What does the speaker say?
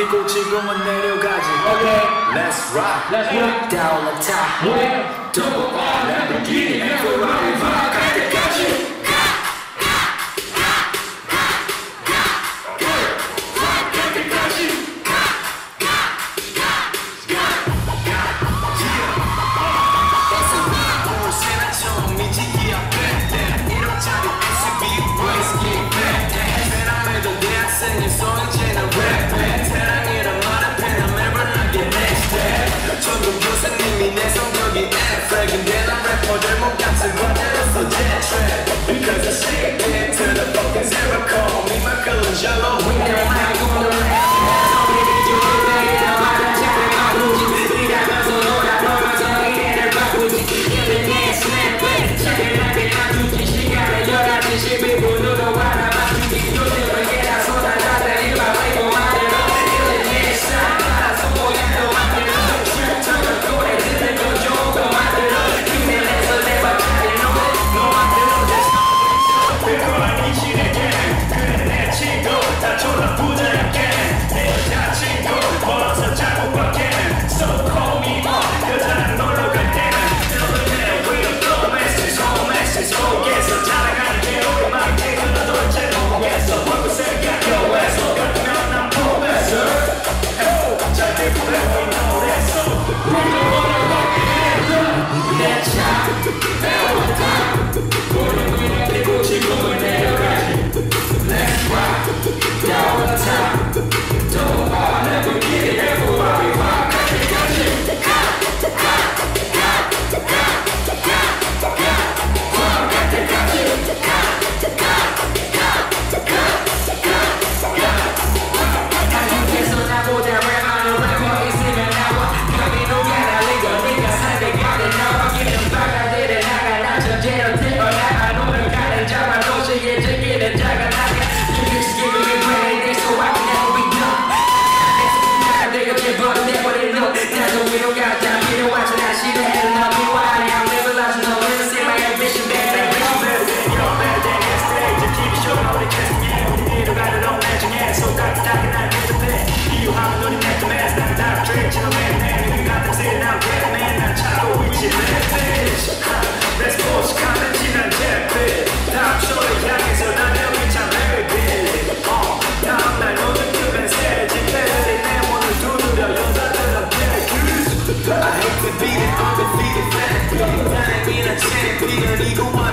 그리고 지금은 내려가지 Okay, Let's rock let's go. down the top One, Double One,